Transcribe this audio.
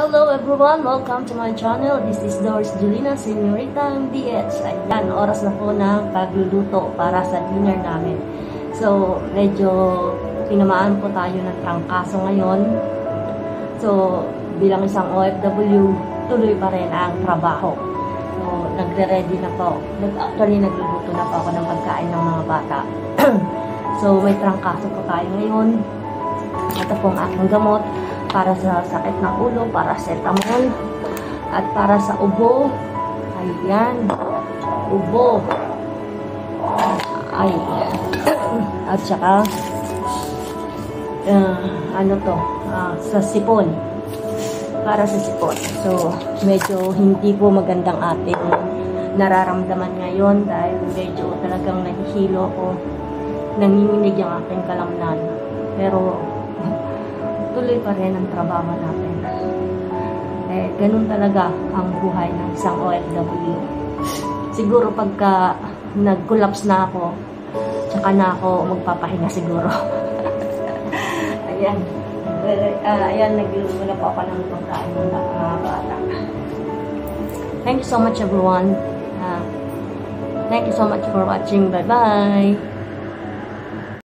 Hello everyone! Welcome to my channel. This is Doris Julina, Senorita MDH. Ayan, oras na po ng pagluluto para sa dinner namin. So, medyo tinamaan po tayo ng trangkaso ngayon. So, bilang isang OFW, tuloy pa rin ang trabaho. So, nagre-ready na po. Actually, nagluluto na po ako ng pagkain ng mga bata. so, may trangkaso po tayo ngayon. Ito po ang aking gamot para sa sakit ng ulo, para sa etamol, at para sa ubo. Ayan. Ubo. Ay. At saka, uh, ano to, uh, sa sipon. Para sa sipon. So, medyo hindi po magandang ating nararamdaman ngayon dahil medyo talagang nahihilo ko. Nanginginig ang aking kalamnan. Pero, tuloy pa rin ang trabaho natin. Eh, ganun talaga ang buhay ng isang OFW. Siguro pagka nag-collapse na ako, tsaka na ako magpapahinga siguro. ayan. Uh, ayan, nagluluto na po ako ng pagkain ng mga bata. Thank you so much everyone. Uh, thank you so much for watching. Bye-bye!